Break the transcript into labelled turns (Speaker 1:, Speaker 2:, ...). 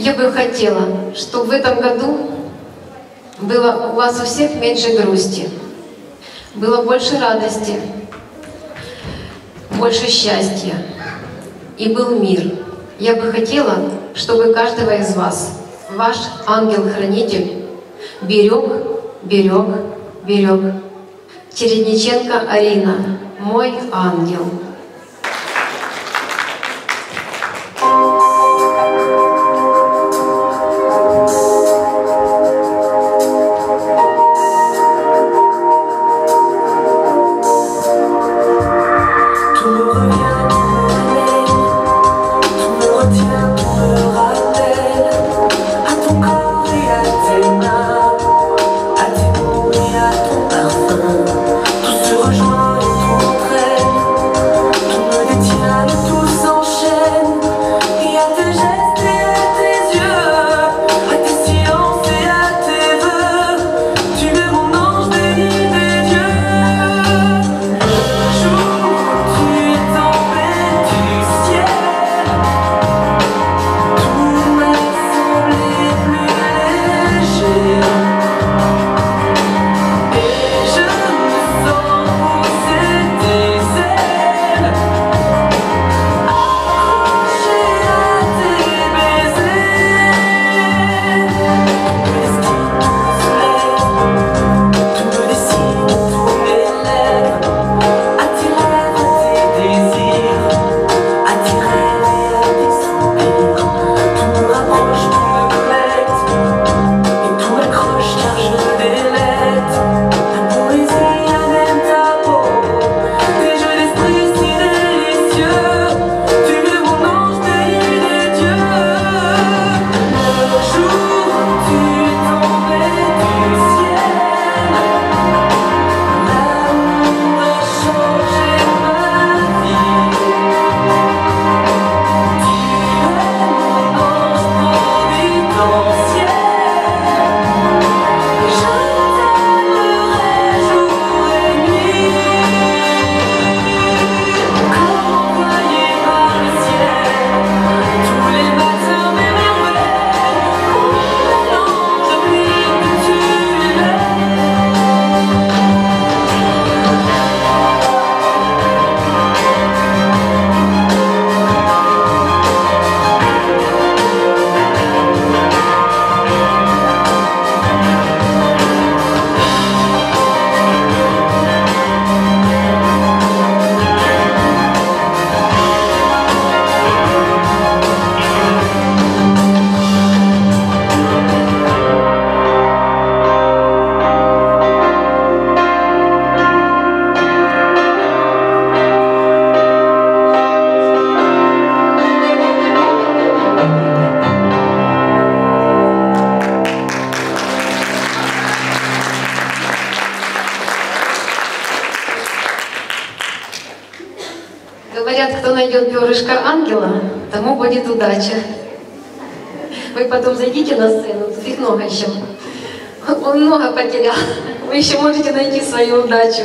Speaker 1: Я бы хотела, чтобы в этом году было у вас у всех меньше грусти, было больше радости, больше счастья и был мир. Я бы хотела, чтобы каждого из вас ваш ангел-хранитель берег, берег, берег. Чередниченко Арина, мой ангел. Говорят, кто найдет перышко ангела, тому будет удача. Вы потом зайдите на сцену, тут их много еще. Он много потерял. Вы еще можете найти свою удачу.